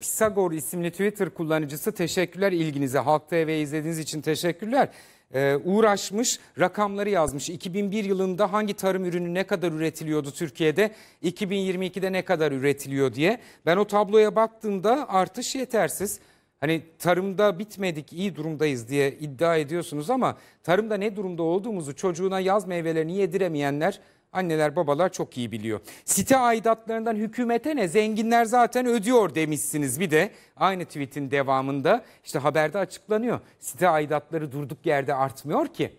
Pisagor isimli Twitter kullanıcısı teşekkürler ilginize. Halk TV izlediğiniz için teşekkürler. Ee, uğraşmış rakamları yazmış. 2001 yılında hangi tarım ürünü ne kadar üretiliyordu Türkiye'de? 2022'de ne kadar üretiliyor diye. Ben o tabloya baktığımda artış yetersiz. Hani tarımda bitmedik iyi durumdayız diye iddia ediyorsunuz ama tarımda ne durumda olduğumuzu çocuğuna yaz meyvelerini yediremeyenler Anneler babalar çok iyi biliyor. Site aidatlarından hükümete ne? Zenginler zaten ödüyor demişsiniz bir de. Aynı tweetin devamında işte haberde açıklanıyor. Site aidatları durduk yerde artmıyor ki.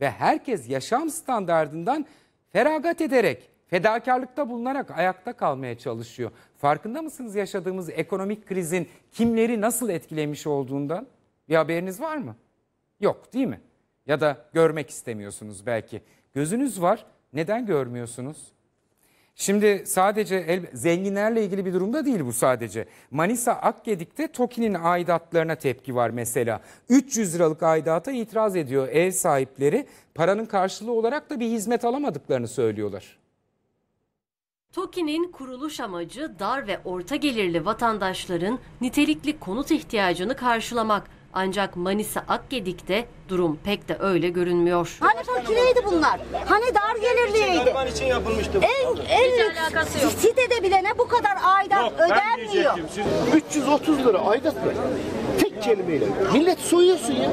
Ve herkes yaşam standardından feragat ederek, fedakarlıkta bulunarak ayakta kalmaya çalışıyor. Farkında mısınız yaşadığımız ekonomik krizin kimleri nasıl etkilemiş olduğundan? Bir haberiniz var mı? Yok değil mi? Ya da görmek istemiyorsunuz belki. Gözünüz var neden görmüyorsunuz? Şimdi sadece el, zenginlerle ilgili bir durumda değil bu sadece. Manisa Akgedik'te TOKİ'nin aidatlarına tepki var mesela. 300 liralık aidata itiraz ediyor ev sahipleri. Paranın karşılığı olarak da bir hizmet alamadıklarını söylüyorlar. TOKİ'nin kuruluş amacı dar ve orta gelirli vatandaşların nitelikli konut ihtiyacını karşılamak. Ancak Manisa Akgedik'te durum pek de öyle görünmüyor. Hani fakireydi bunlar? Hani dar gelirliydi? Katman için yapılmıştı. En, en lüks sitede bile ne bu kadar aidat ödenmiyor. 330 lira aidat ver. Tek kelimeyle. Millet soyuyorsun ya.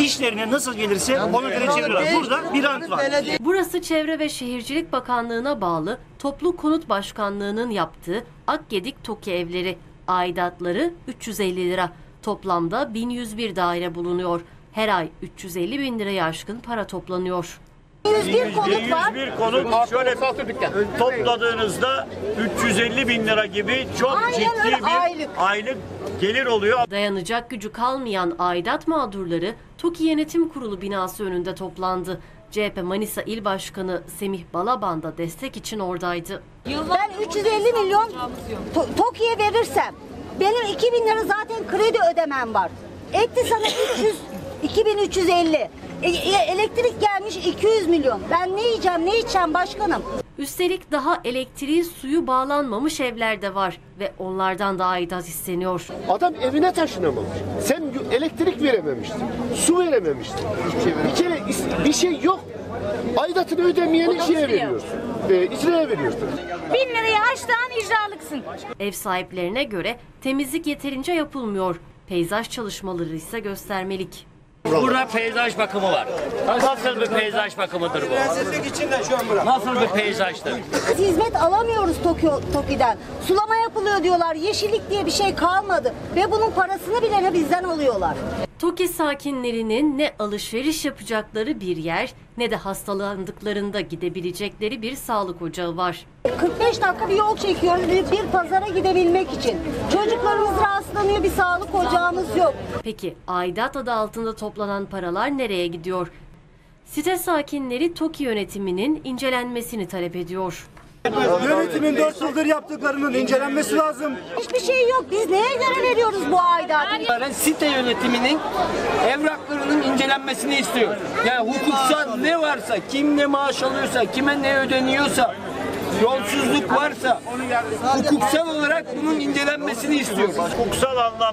İşlerine nasıl gelirse ona göre çeviriyorlar. Burada bir rant var. Burası Çevre ve Şehircilik Bakanlığı'na bağlı Toplu Konut Başkanlığı'nın yaptığı Akgedik TOKİ evleri. Aidatları 350 lira. Toplamda 1101 daire bulunuyor. Her ay 350 bin liraya aşkın para toplanıyor. 101 konut var. 101 konut şöyle topladığınızda 350 bin lira gibi çok Aynen ciddi öyle, bir aylık. aylık gelir oluyor. Dayanacak gücü kalmayan aidat mağdurları TOKİ Yönetim Kurulu binası önünde toplandı. CHP Manisa İl Başkanı Semih Balaban da destek için oradaydı. Ben 350 milyon To- TOKİ'ye verirsem benim 2000 lira zaten kredi ödemem var. Etti sana 300 2350. E, e, elektrik gelmiş 200 milyon. Ben ne yiyeceğim, ne içeceğim başkanım? Üstelik daha elektriği suyu bağlanmamış evler de var ve onlardan da aidat isteniyor. Adam evine taşınamamış. Sen elektrik verememiştin. Su verememiştin. Bir kere bir şey yok. Aidatını ödemeyeni şeye veriyorsun. E, icraya veriyorsun. Bin lirayı açtığın icralıksın. Ev sahiplerine göre temizlik yeterince yapılmıyor. Peyzaj çalışmaları ise göstermelik. Burada peyzaj bakımı var. Nasıl bir peyzaj bakımıdır bu? Prenseslik için de şu an bura. Nasıl bir peyzajdır? Biz hizmet alamıyoruz Tokyo, TOKİ'den. Sulama yapılıyor diyorlar. Yeşillik diye bir şey kalmadı. Ve bunun parasını bile ne bizden alıyorlar. TOKİ sakinlerinin ne alışveriş yapacakları bir yer ne de hastalandıklarında gidebilecekleri bir sağlık ocağı var. 45 dakika bir yol çekiyoruz bir, bir pazara gidebilmek için. Çocuklarımız rahatsızlanıyor bir sağlık ocağımız yok. Peki aidat adı altında toplanan paralar nereye gidiyor? Site sakinleri TOKİ yönetiminin incelenmesini talep ediyor. Yönetimin 4 yıldır yaptıklarının incelenmesi lazım. Hiçbir şey yok. Biz neye göre veriyoruz bu aidatı? itibaren site yönetiminin evraklarının incelenmesini istiyor. Yani hukuksal ne varsa, kim ne maaş alıyorsa, kime ne ödeniyorsa, yolsuzluk varsa hukuksal olarak bunun incelenmesini istiyoruz. Hukuksal anlamda